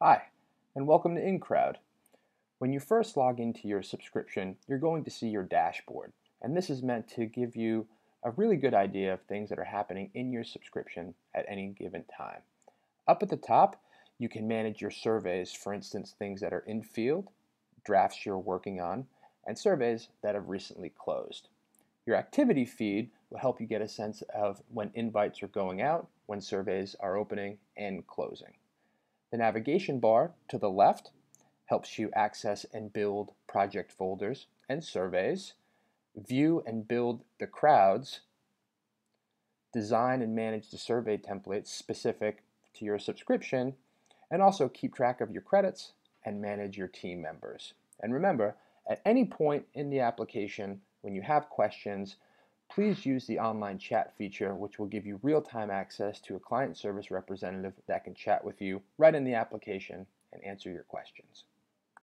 Hi, and welcome to InCrowd. When you first log into your subscription, you're going to see your dashboard, and this is meant to give you a really good idea of things that are happening in your subscription at any given time. Up at the top, you can manage your surveys, for instance, things that are in field, drafts you're working on, and surveys that have recently closed. Your activity feed will help you get a sense of when invites are going out, when surveys are opening and closing. The navigation bar to the left helps you access and build project folders and surveys, view and build the crowds, design and manage the survey templates specific to your subscription, and also keep track of your credits and manage your team members. And remember, at any point in the application, when you have questions, please use the online chat feature, which will give you real-time access to a client service representative that can chat with you right in the application and answer your questions.